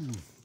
Mm.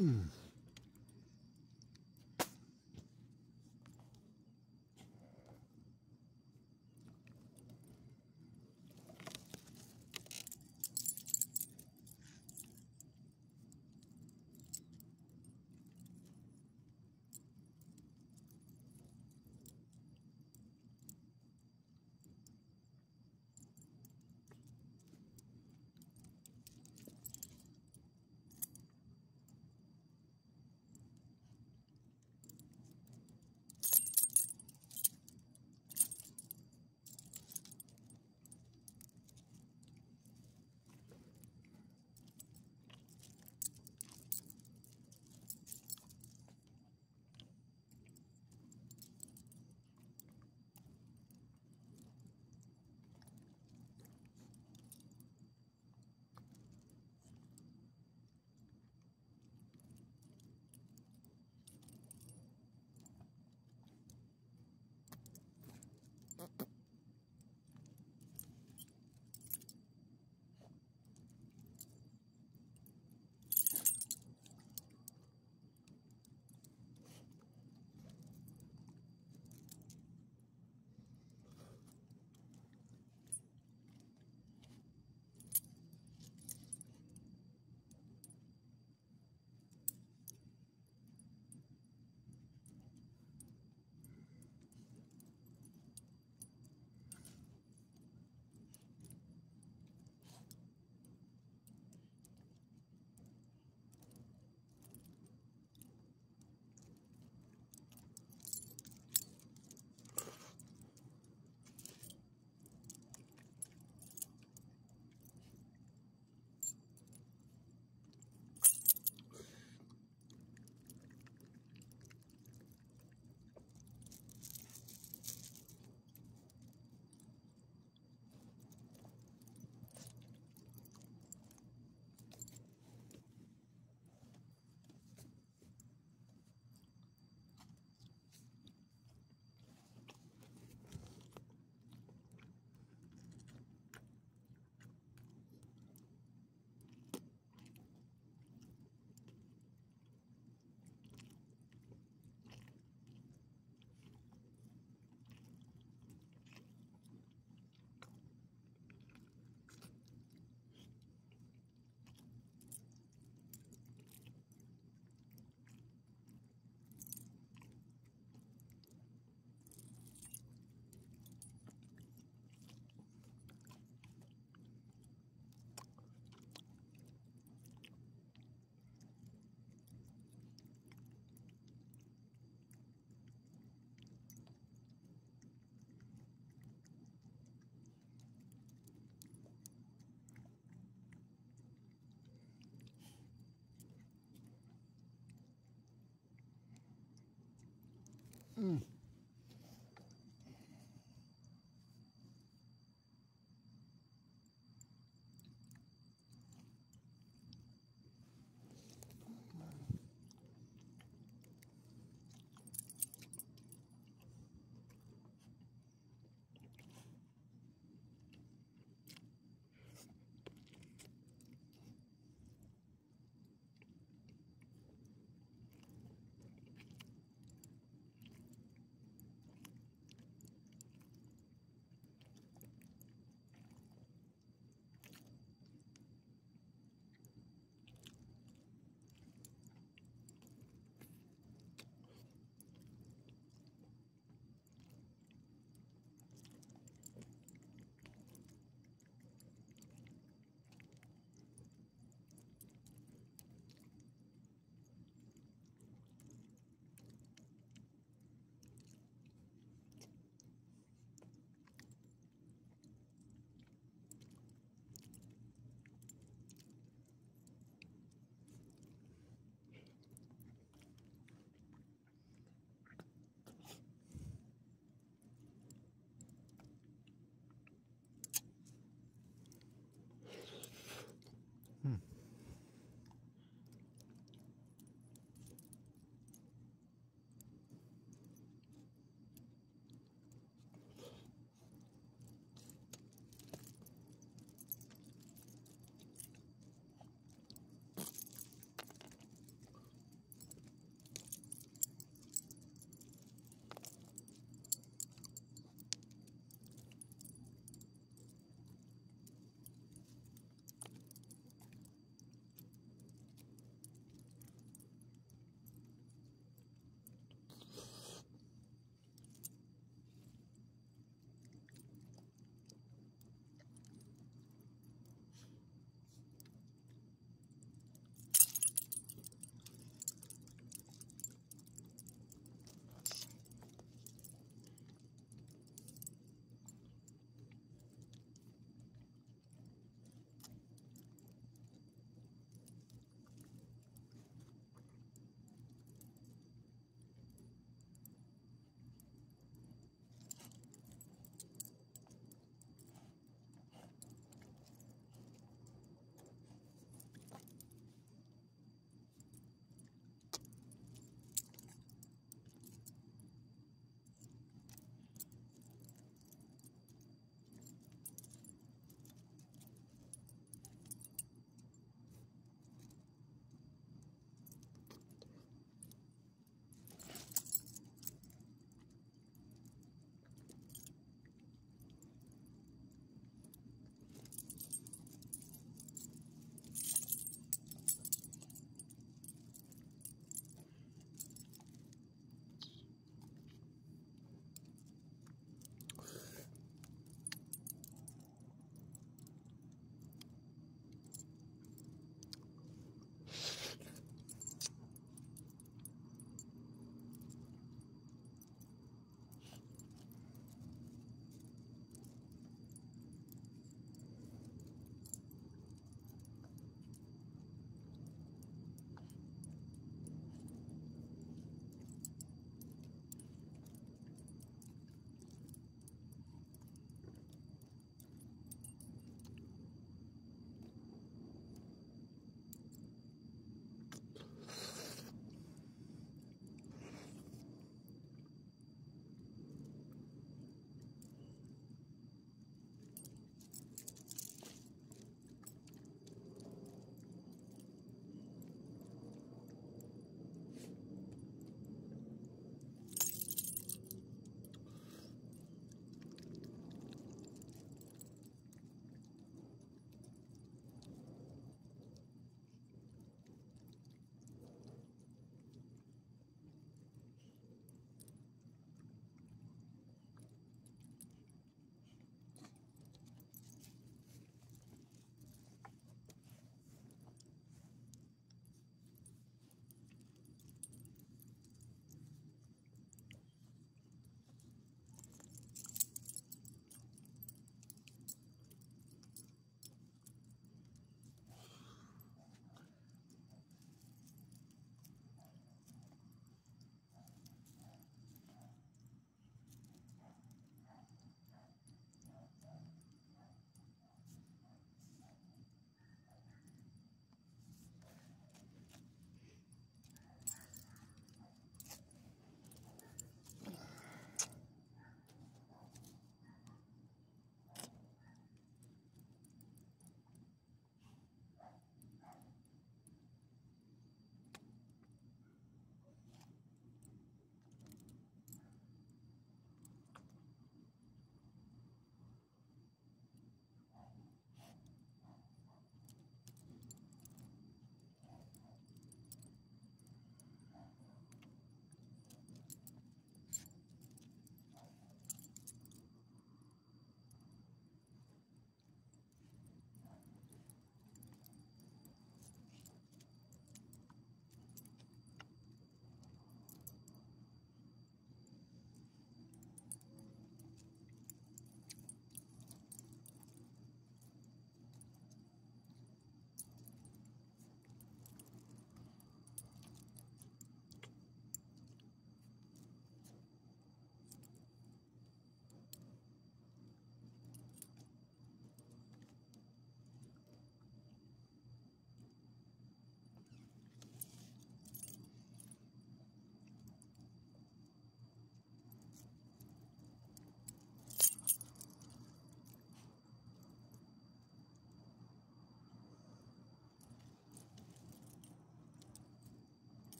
Mm. Mm.